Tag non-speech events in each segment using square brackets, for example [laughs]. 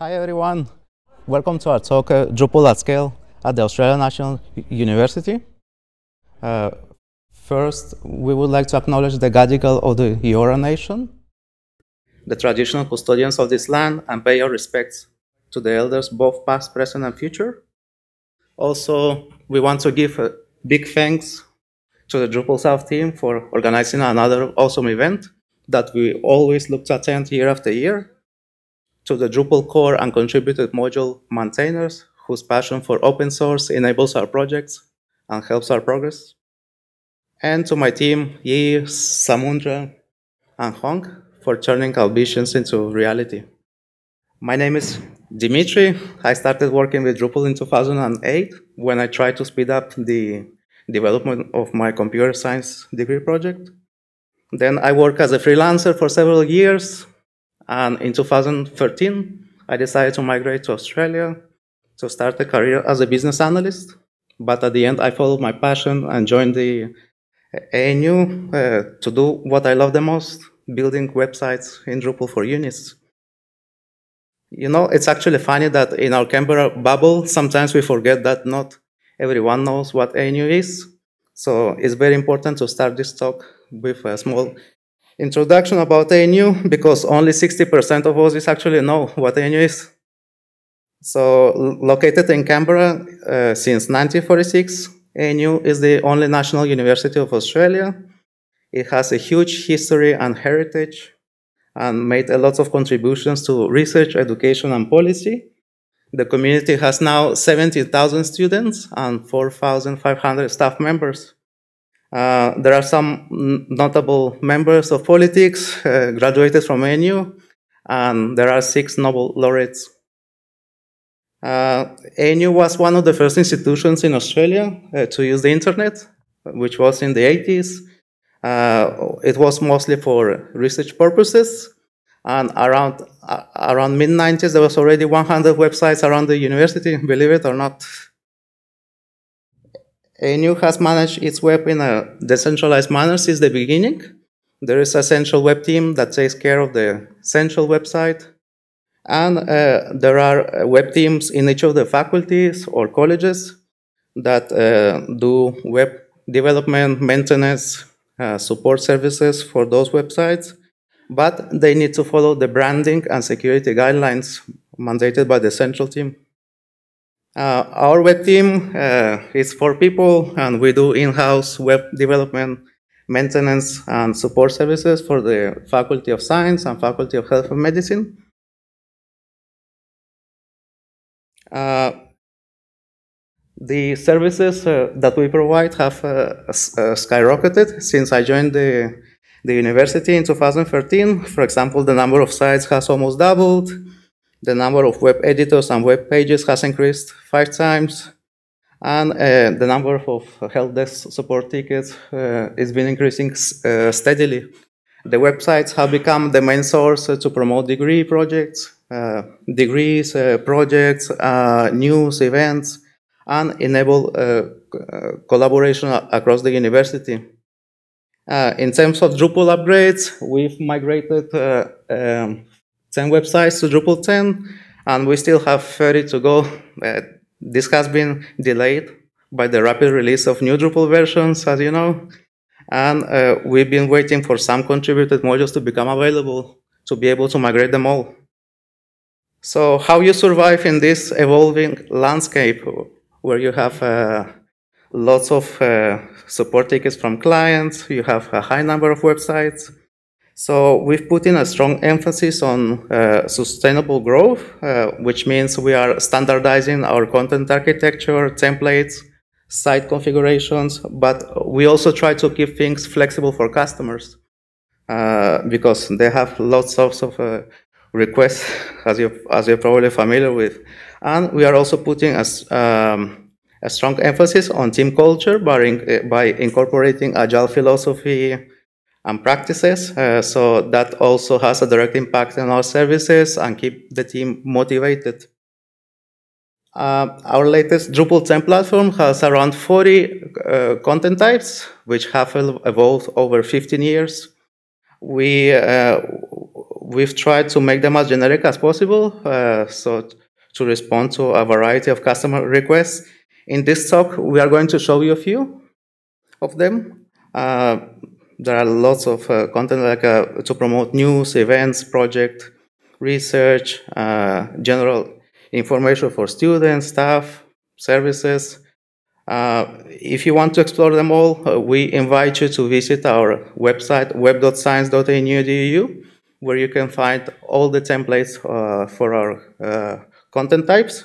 Hi everyone, welcome to our talk uh, Drupal at Scale at the Australian National University. Uh, first, we would like to acknowledge the Gadigal of the Eora Nation, the traditional custodians of this land, and pay our respects to the elders, both past, present, and future. Also, we want to give a big thanks to the Drupal South team for organizing another awesome event that we always look to attend year after year to the Drupal core and contributed module maintainers whose passion for open source enables our projects and helps our progress. And to my team, Yi, Samundra, and Hong for turning our visions into reality. My name is Dmitry. I started working with Drupal in 2008 when I tried to speed up the development of my computer science degree project. Then I worked as a freelancer for several years, and in 2013, I decided to migrate to Australia to start a career as a business analyst. But at the end, I followed my passion and joined the ANU uh, to do what I love the most, building websites in Drupal for unis. You know, it's actually funny that in our Canberra bubble, sometimes we forget that not everyone knows what ANU is. So it's very important to start this talk with a small introduction about ANU because only 60% of us actually know what ANU is. So located in Canberra uh, since 1946, ANU is the only national university of Australia. It has a huge history and heritage and made a lot of contributions to research, education, and policy. The community has now 70,000 students and 4,500 staff members. Uh, there are some notable members of politics uh, graduated from ANU, and there are six Nobel laureates. Uh, ANU was one of the first institutions in Australia uh, to use the internet, which was in the 80s. Uh, it was mostly for research purposes, and around uh, around mid 90s there was already 100 websites around the university, [laughs] believe it or not. ANU has managed its web in a decentralized manner since the beginning. There is a central web team that takes care of the central website. And uh, there are web teams in each of the faculties or colleges that uh, do web development, maintenance, uh, support services for those websites. But they need to follow the branding and security guidelines mandated by the central team. Uh, our web team uh, is four people, and we do in-house web development, maintenance, and support services for the Faculty of Science and Faculty of Health and Medicine. Uh, the services uh, that we provide have uh, uh, skyrocketed since I joined the, the university in 2013. For example, the number of sites has almost doubled. The number of web editors and web pages has increased five times. And uh, the number of help desk support tickets uh, has been increasing uh, steadily. The websites have become the main source to promote degree projects, uh, degrees, uh, projects, uh, news, events, and enable collaboration across the university. in terms of Drupal upgrades, we've migrated um, 10 websites to Drupal 10, and we still have 30 to go. Uh, this has been delayed by the rapid release of new Drupal versions, as you know. And uh, we've been waiting for some contributed modules to become available to be able to migrate them all. So how you survive in this evolving landscape where you have uh, lots of uh, support tickets from clients, you have a high number of websites, so we've put in a strong emphasis on uh, sustainable growth, uh, which means we are standardizing our content architecture, templates, site configurations, but we also try to keep things flexible for customers uh, because they have lots of, of uh, requests, as, you, as you're probably familiar with. And we are also putting a, um, a strong emphasis on team culture by, by incorporating agile philosophy, and practices. Uh, so that also has a direct impact on our services and keep the team motivated. Uh, our latest Drupal 10 platform has around 40 uh, content types, which have evolved over 15 years. We, uh, we've tried to make them as generic as possible, uh, so to respond to a variety of customer requests. In this talk, we are going to show you a few of them. Uh, there are lots of uh, content like uh, to promote news, events, project, research, uh, general information for students, staff, services. Uh, if you want to explore them all, uh, we invite you to visit our website, web.science.anu.edu, where you can find all the templates for our content types.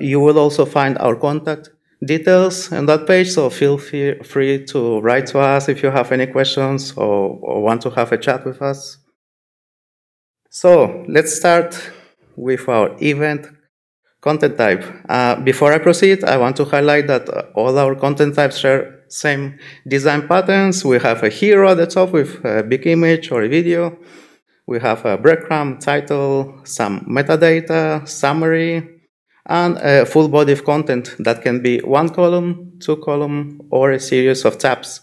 you will also find our contact details on that page, so feel free to write to us if you have any questions or, or want to have a chat with us. So let's start with our event content type. Uh, before I proceed, I want to highlight that all our content types share same design patterns. We have a hero at the top with a big image or a video. We have a breadcrumb, title, some metadata, summary, and a full body of content that can be one column, two column, or a series of tabs.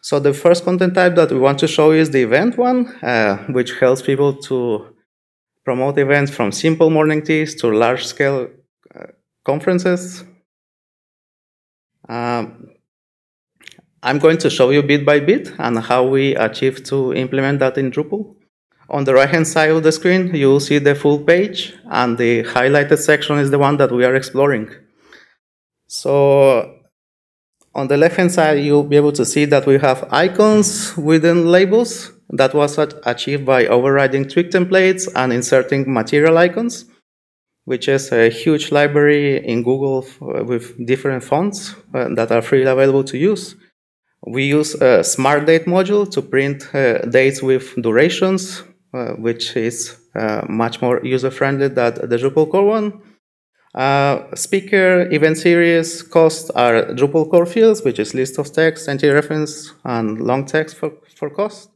So the first content type that we want to show is the event one, uh, which helps people to promote events from simple morning teas to large-scale uh, conferences. Um, I'm going to show you bit by bit and how we achieve to implement that in Drupal. On the right-hand side of the screen, you will see the full page, and the highlighted section is the one that we are exploring. So on the left-hand side, you'll be able to see that we have icons within labels. That was achieved by overriding Twig templates and inserting material icons, which is a huge library in Google with different fonts uh, that are freely available to use. We use a smart date module to print uh, dates with durations, which is uh, much more user-friendly than the Drupal core one. Uh, speaker, event series, cost are Drupal core fields, which is list of text, entity reference, and long text for, for cost.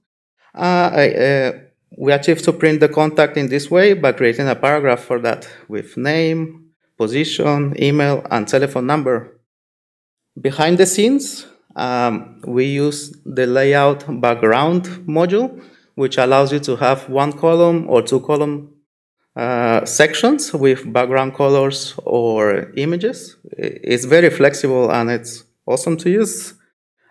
Uh, I, uh, we achieve to print the contact in this way by creating a paragraph for that with name, position, email, and telephone number. Behind the scenes, um, we use the layout background module, which allows you to have one column or two column uh, sections with background colors or images. It's very flexible and it's awesome to use.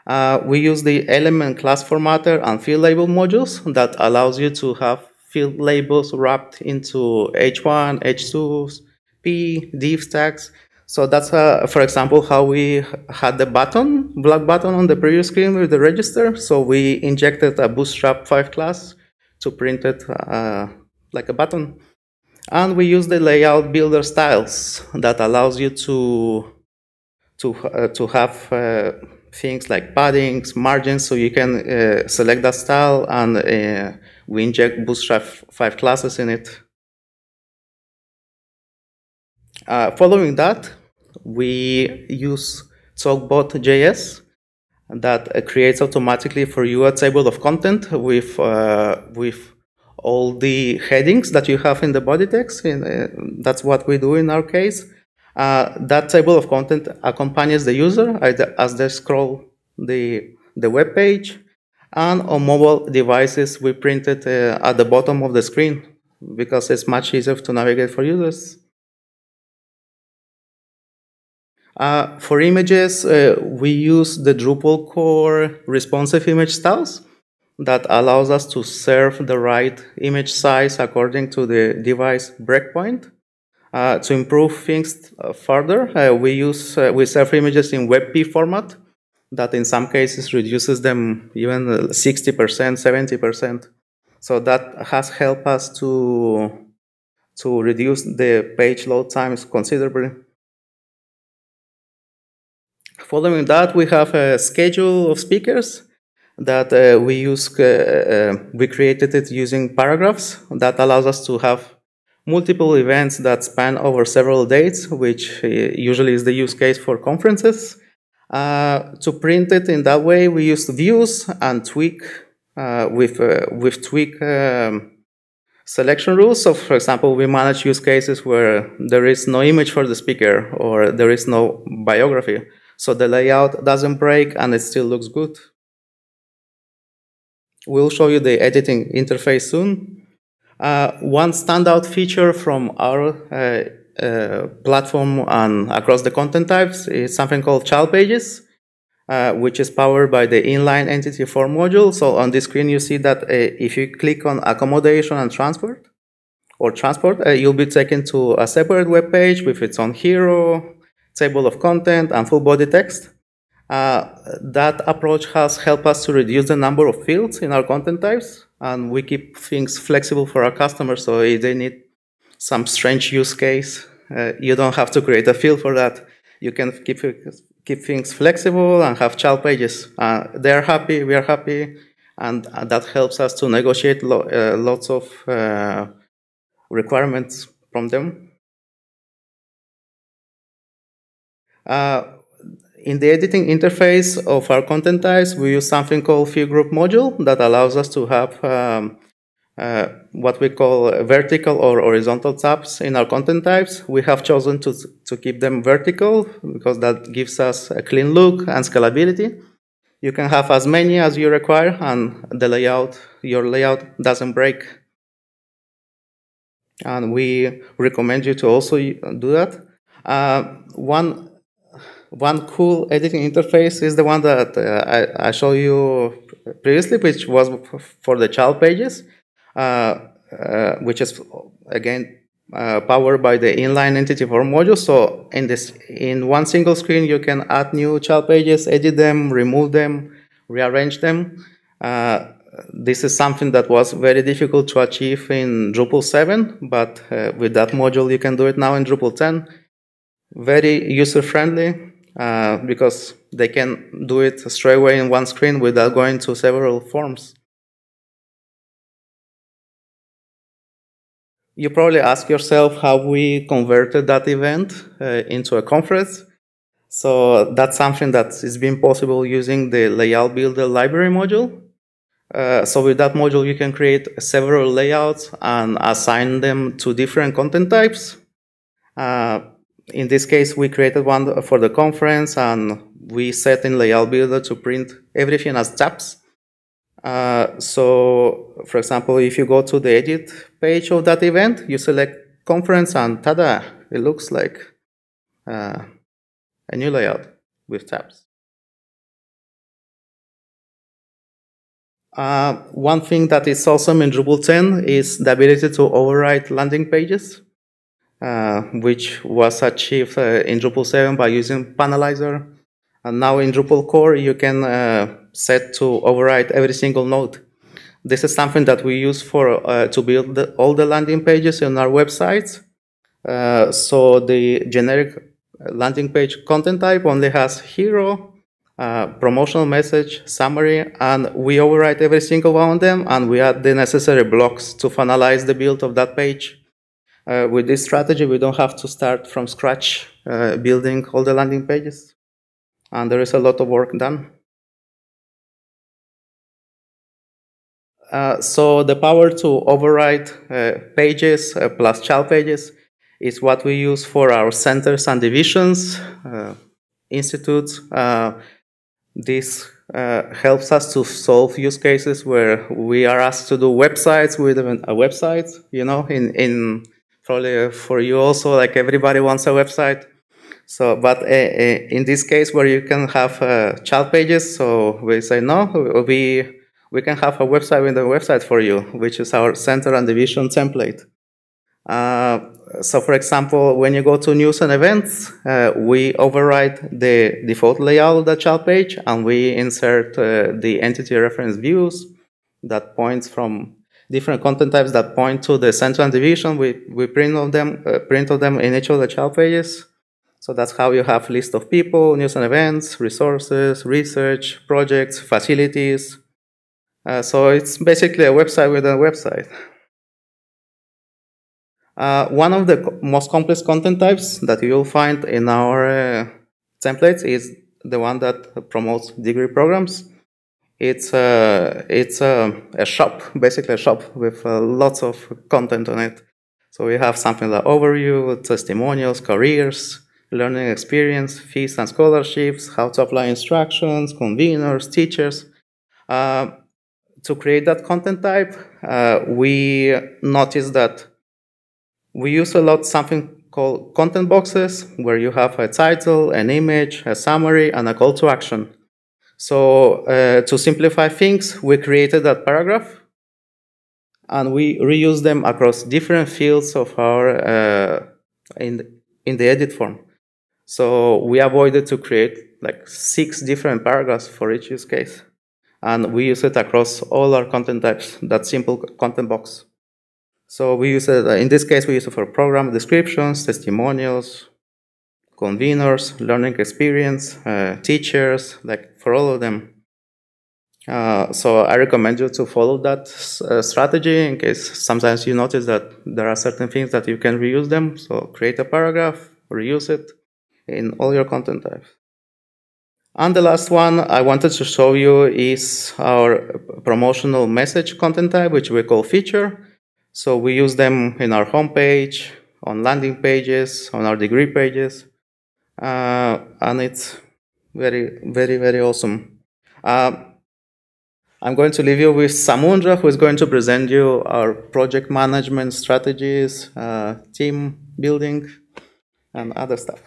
Uh, we use the element class formatter and field label modules that allows you to have field labels wrapped into H1, H2, P, div tags, so that's, uh, for example, how we had the button, black button on the previous screen with the register. So we injected a Bootstrap 5 class to print it uh, like a button. And we use the layout builder styles that allows you to, to, uh, to have uh, things like paddings, margins, so you can uh, select that style and uh, we inject Bootstrap 5 classes in it. Uh, following that, we use Tocbot.js that uh, creates automatically for you a table of content with uh, with all the headings that you have in the body text. And, uh, that's what we do in our case. Uh, that table of content accompanies the user as they scroll the the web page. And on mobile devices, we print it uh, at the bottom of the screen because it's much easier to navigate for users. Uh, for images, uh, we use the Drupal core responsive image styles that allows us to serve the right image size according to the device breakpoint. Uh, to improve things uh, further, uh, we use uh, we serve images in WebP format that in some cases reduces them even 60%, 70%. So that has helped us to to reduce the page load times considerably. Following that, we have a schedule of speakers that uh, we use. Uh, uh, we created it using paragraphs that allows us to have multiple events that span over several dates, which uh, usually is the use case for conferences. Uh, to print it in that way, we used views and tweak with with Twig. Um, selection rules. So, for example, we manage use cases where there is no image for the speaker or there is no biography. So the layout doesn't break and it still looks good. We'll show you the editing interface soon. Uh, one standout feature from our uh, uh, platform and across the content types is something called child pages, uh, which is powered by the inline entity form module. So on this screen, you see that uh, if you click on accommodation and transport or transport, uh, you'll be taken to a separate web page with its own hero, table of content, and full body text. Uh, that approach has helped us to reduce the number of fields in our content types, and we keep things flexible for our customers. So if they need some strange use case. Uh, you don't have to create a field for that. You can keep, keep things flexible and have child pages. Uh, they're happy, we are happy, and that helps us to negotiate lo uh, lots of uh, requirements from them. In the editing interface of our content types, we use something called field group module that allows us to have um, uh, what we call vertical or horizontal tabs in our content types. We have chosen to, to keep them vertical because that gives us a clean look and scalability. You can have as many as you require and the layout, your layout doesn't break. And we recommend you to also do that. Uh, one, one cool editing interface is the one that uh, I, I showed you previously, which was for the child pages. Uh, uh, which is again uh, powered by the inline entity form module. So in this, in one single screen, you can add new child pages, edit them, remove them, rearrange them. Uh, this is something that was very difficult to achieve in Drupal 7, but uh, with that module, you can do it now in Drupal 10. Very user-friendly uh, because they can do it straight away in one screen without going to several forms. You probably ask yourself how we converted that event uh, into a conference. So that's something that is being possible using the layout builder library module. Uh, so with that module, you can create several layouts and assign them to different content types. Uh, in this case, we created one for the conference and we set in layout builder to print everything as tabs. Uh, so, for example, if you go to the edit page of that event, you select conference and tada, it looks like uh, a new layout with tabs. Uh, one thing that is awesome in Drupal 10 is the ability to overwrite landing pages, uh, which was achieved uh, in Drupal 7 by using Panelizer. And now in Drupal core, you can uh, set to override every single node. This is something that we use for to build the, all the landing pages in our websites. Uh, so the generic landing page content type only has hero, uh, promotional message, summary, and we overwrite every single one of them, and we add the necessary blocks to finalize the build of that page. Uh, with this strategy, we don't have to start from scratch uh, building all the landing pages, and there is a lot of work done. Uh, so the power to overwrite uh, pages uh, plus child pages is what we use for our centers and divisions, uh, institutes. This helps us to solve use cases where we are asked to do websites with a website, you know, in, in probably for you also, like everybody wants a website. So, but in this case where you can have child pages, so we say no, we we can have a website with a website for you, which is our center and division template. Uh, so for example, when you go to news and events, uh, we override the default layout of the child page and we insert uh, the entity reference views that points from different content types that point to the central division. We, we print of them, uh, print of them in each of the child pages. So that's how you have list of people, news and events, resources, research, projects, facilities, uh, so it's basically a website within a website. Uh, one of the co most complex content types that you'll find in our uh, templates is the one that promotes degree programs. It's, uh, it's a shop, basically a shop with uh, lots of content on it. So we have something like overview, testimonials, careers, learning experience, fees and scholarships, how to apply instructions, conveners, teachers. Uh, to create that content type, uh, we noticed that we use a lot something called content boxes, where you have a title, an image, a summary, and a call to action. So uh, to simplify things, we created that paragraph, and we reuse them across different fields of our uh, in in the edit form. So we avoided to create like six different paragraphs for each use case. And we use it across all our content types, that simple content box. So we use it, in this case, we use it for program descriptions, testimonials, conveners, learning experience, uh, teachers, like for all of them. Uh, so I recommend you to follow that uh, strategy in case sometimes you notice that there are certain things that you can reuse them. So create a paragraph, reuse it in all your content types. And the last one I wanted to show you is our promotional message content type, which we call feature. So we use them in our homepage, on landing pages, on our degree pages. Uh, and it's very, very, very awesome. Uh, I'm going to leave you with Samundra, who is going to present you our project management strategies, uh, team building, and other stuff.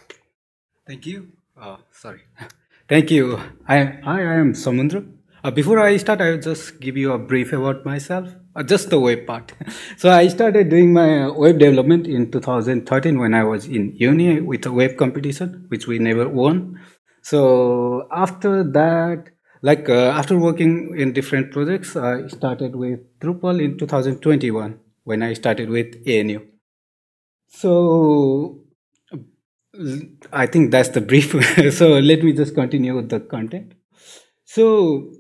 Thank you. Oh, sorry. [laughs] Thank you. I, I I am Samundra. Uh, before I start, I will just give you a brief about myself, uh, just the web part. [laughs] so I started doing my uh, web development in 2013 when I was in uni with a web competition, which we never won. So after that, like uh, after working in different projects, I started with Drupal in 2021 when I started with ANU. So I think that's the brief. [laughs] so let me just continue with the content. So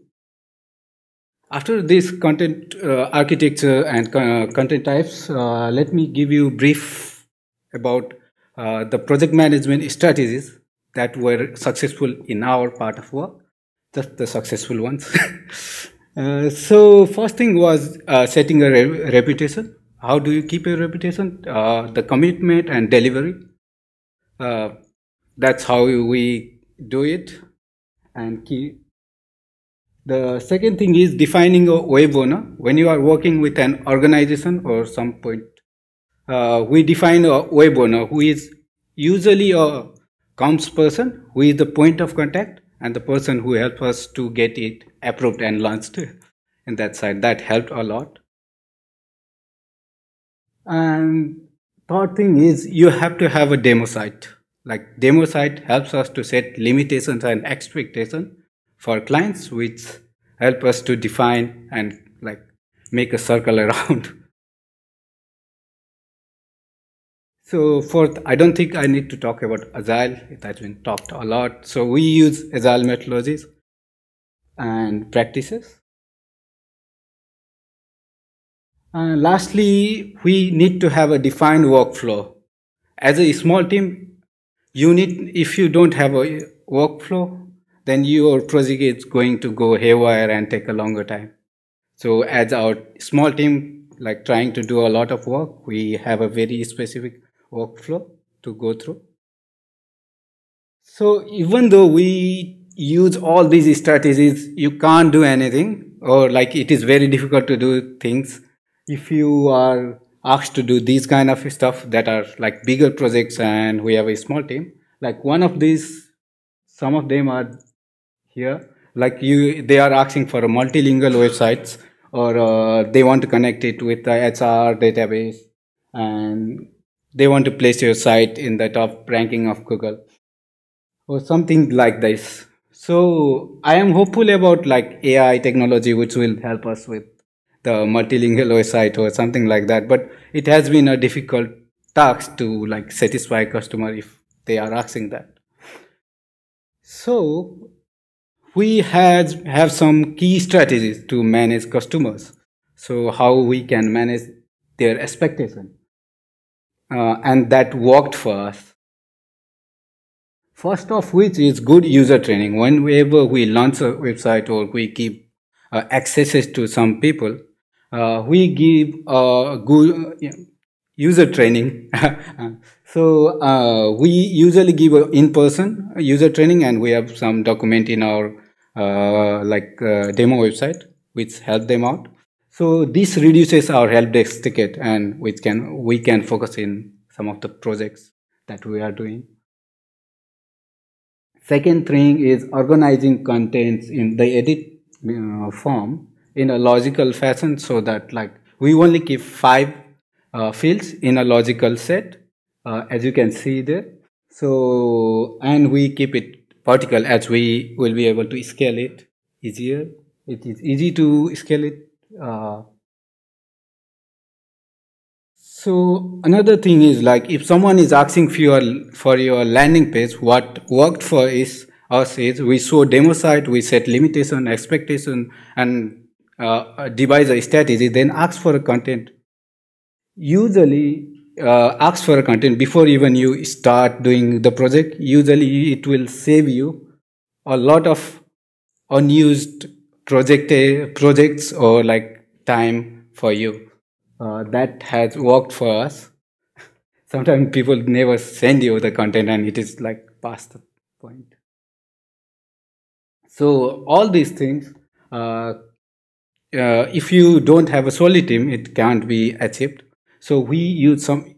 after this content uh, architecture and uh, content types, uh, let me give you brief about uh, the project management strategies that were successful in our part of work, just the successful ones. [laughs] Uh, so first thing was uh, setting a re reputation. How do you keep a reputation? the commitment and delivery uh, that's how we do it and key the second thing is defining a web owner when you are working with an organization or some point uh, we define a web owner who is usually a person who is the point of contact and the person who helps us to get it approved and launched [laughs] in that side that helped a lot and third thing is you have to have a demo site. Like demo site helps us to set limitations and expectations for clients, which help us to define and like make a circle [laughs] around. So fourth, I don't think I need to talk about Agile. It has been talked a lot. So we use Agile methodologies and practices. And lastly, we need to have a defined workflow. As a small team, you need, if you don't have a workflow, then your project is going to go haywire and take a longer time. So as our small team, like trying to do a lot of work, we have a very specific workflow to go through. So even though we use all these strategies, you can't do anything or like it is very difficult to do things if you are asked to do these kind of stuff that are like bigger projects and we have a small team like one of these some of them are here like you they are asking for a multilingual websites or uh, they want to connect it with the hr database and they want to place your site in the top ranking of google or something like this so i am hopeful about like ai technology which will help us with the multilingual website or something like that. But it has been a difficult task to like satisfy customer if they are asking that. So we has have some key strategies to manage customers. So how we can manage their expectation. Uh, and that worked for us. First of which is good user training. Whenever we launch a website or we give uh, accesses to some people, uh, we give uh, good user training. [laughs] so uh, we usually give in-person user training, and we have some document in our uh, like uh, demo website, which help them out. So this reduces our help desk ticket and which can, we can focus in some of the projects that we are doing. Second thing is organizing contents in the edit uh, form in a logical fashion so that like we only keep five uh, fields in a logical set uh, as you can see there. So and we keep it vertical as we will be able to scale it easier. It is easy to scale it uh, so another thing is like if someone is asking for your for your landing page what worked for is us is we show demo site we set limitation expectation and uh, devise a strategy then ask for a content. Usually uh, ask for a content before even you start doing the project. Usually it will save you a lot of unused project projects or like time for you? Uh, that has worked for us. [laughs] Sometimes people never send you the content and it is like past the point. So all these things uh, uh, if you don't have a solid team it can't be achieved. So we use some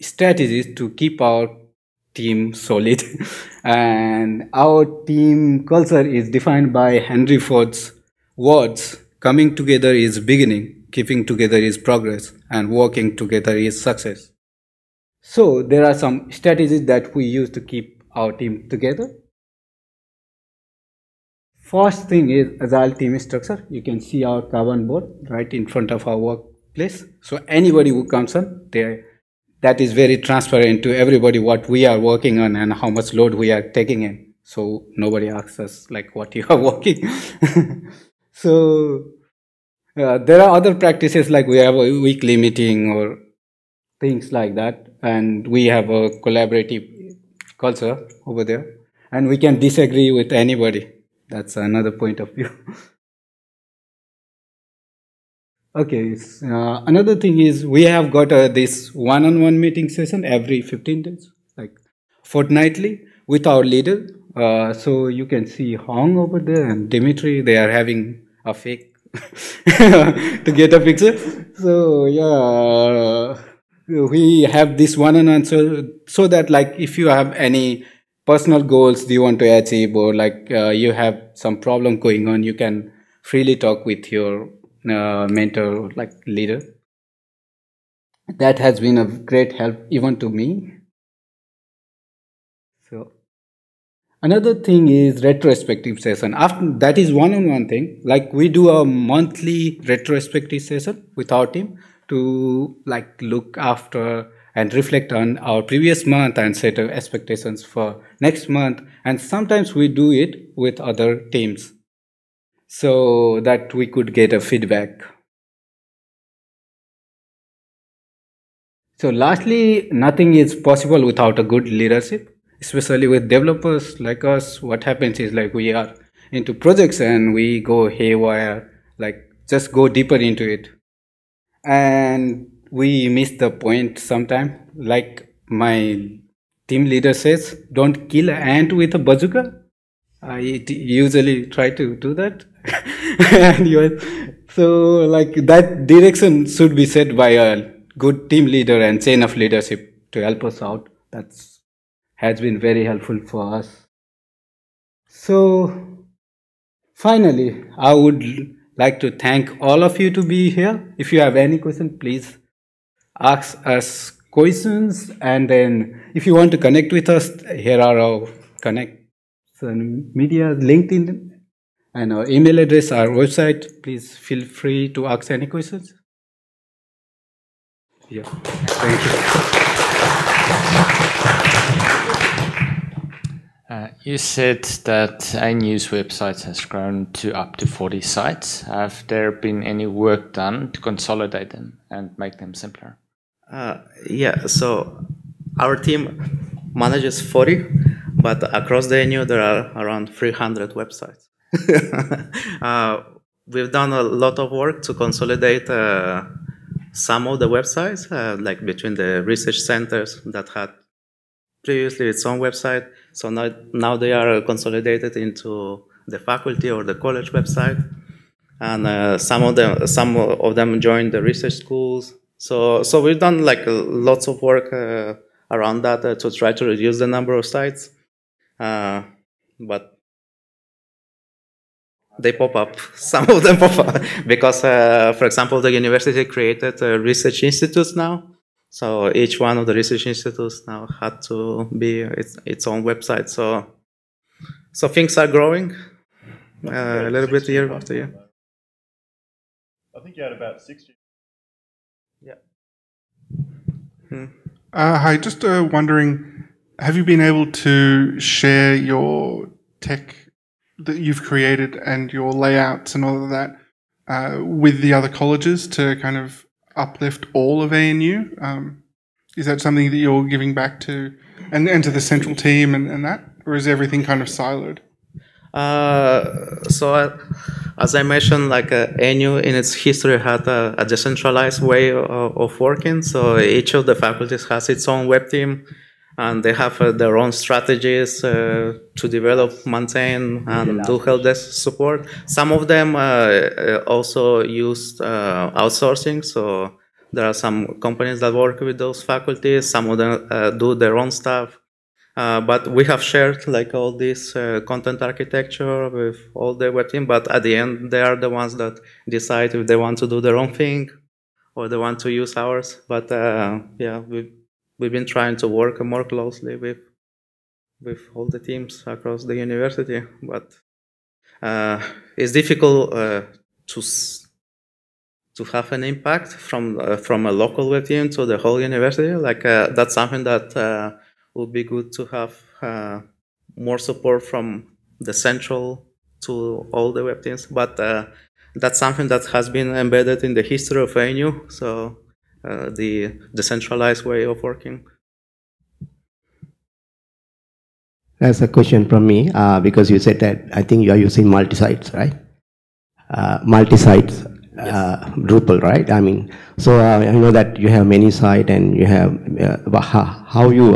strategies to keep our team solid. [laughs] and our team culture is defined by Henry Ford's words coming together is beginning, keeping together is progress, and working together is success. So there are some strategies that we use to keep our team together. First thing is agile team structure. You can see our Kanban board right in front of our work place. So anybody who comes on, they, that is very transparent to everybody what we are working on and how much load we are taking in. So nobody asks us like what you are [laughs] working. So uh, there are other practices like we have a weekly meeting or things like that. And we have a collaborative culture over there. And we can disagree with anybody. That's another point of view. [laughs] Okay, uh, another thing is we have got uh, this one-on-one meeting session every 15 days, like fortnightly with our leader. Uh, so you can see Hong over there and Dmitry, they are having a fake [laughs] to get a picture. So yeah, we have this one-on-one so, so that like if you have any personal goals you want to achieve or like uh, you have some problem going on, you can freely talk with your uh, mentor like leader that has been a great help even to me another thing is retrospective session. After that is one on one thing. Like we do a monthly retrospective session with our team to like look after and reflect on our previous month and set expectations for next month. And sometimes we do it with other teams so that we could get a feedback. So lastly, nothing is possible without a good leadership, especially with developers like us. What happens is like we are into projects and we go haywire, like just go deeper into it. And we miss the point sometime. Like my team leader says, don't kill an ant with a bazooka. I usually try to do that [laughs] and so like that direction should be set by a good team leader and chain of leadership to help us out. That's has been very helpful for us. So finally, I would like to thank all of you to be here. If you have any question, please ask us questions. And then if you want to connect with us, here are our connect media, LinkedIn, and our email address, our website. Please feel free to ask any questions. Yeah, thank you. You said that iNews websites has grown to up to 40 sites. Have there been any work done to consolidate them and make them simpler? Uh, yeah, so our team manages 40, but across the ANU there are around 300 websites. [laughs] uh, we've done a lot of work to consolidate uh, some of the websites, uh, like between the research centers that had previously its own website. So now, now they are consolidated into the faculty or the college website. and uh, some of them some of them joined the research schools. So so we've done like lots of work uh, around that uh, to try to reduce the number of sites, uh, but they pop up. [laughs] Some of them pop up [laughs] because, uh, for example, the university created research institutes now. So each one of the research institutes now had to be its, its own website. So so things are growing uh, a little bit year after year. I think you had about 60. Yeah. Hmm. Uh, hi, just uh, wondering, have you been able to share your tech that you've created and your layouts and all of that uh, with the other colleges to kind of uplift all of ANU? Um, is that something that you're giving back to and, and to the central team and, and that, or is everything kind of siloed? Uh, so, uh, as I mentioned, like uh, ANU in its history had a, a decentralized way of, of, working. So each of the faculties has its own web team, and they have uh, their own strategies uh, to develop, maintain, and do help desk support. Some of them uh, also use outsourcing. So there are some companies that work with those faculties. Some of them do their own stuff. Uh, but we have shared like all this uh, content architecture with all the web team, but at the end, they are the ones that decide if they want to do their own thing or they want to use ours. But uh, yeah, we've, we've been trying to work more closely with with all the teams across the university, but uh, it's difficult uh, to to have an impact from from a local web team to the whole university. Like that's something that would be good to have uh, more support from the central to all the web teams. But uh, that's something that has been embedded in the history of ANU, so uh, the decentralized way of working. That's a question from me uh, because you said that I think you are using multi-sites, right? Uh, multi-sites yes. Uh, Drupal, right? I mean, so I know that you have many sites and you have how, how you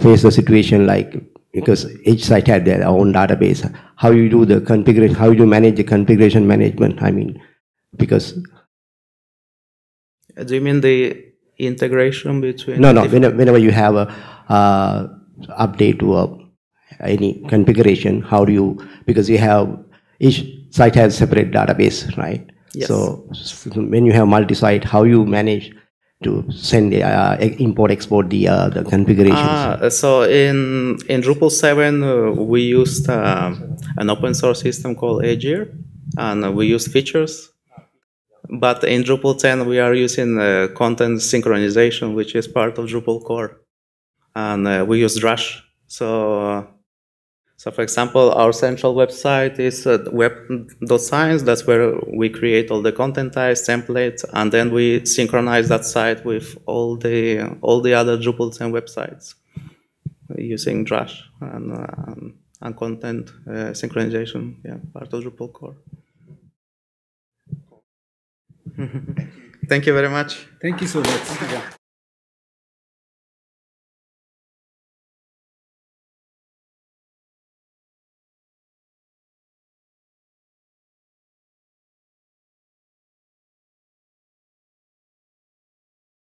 face the situation like because each site had their own database. How you do the configuration? How you manage the configuration management? I mean, because do you mean the integration between? No, no. Whenever, whenever you have a uh, update to a, any configuration, how do you? Because you have each site has separate database, right? Yes. So when you have multi-site, how you manage to send uh, import export the uh, the configurations ah, so in in drupal 7 uh, we used uh, an open source system called Aegir and we used features but in drupal 10 we are using uh, content synchronization which is part of drupal core and uh, we use drush so so for example, our central website is uh, web.science. That's where we create all the content types, templates, and then we synchronize that site with all the all the other Drupal 10 websites using Drush and, um, and content uh, synchronization, yeah, part of Drupal core. Thank you very much. Thank you so much.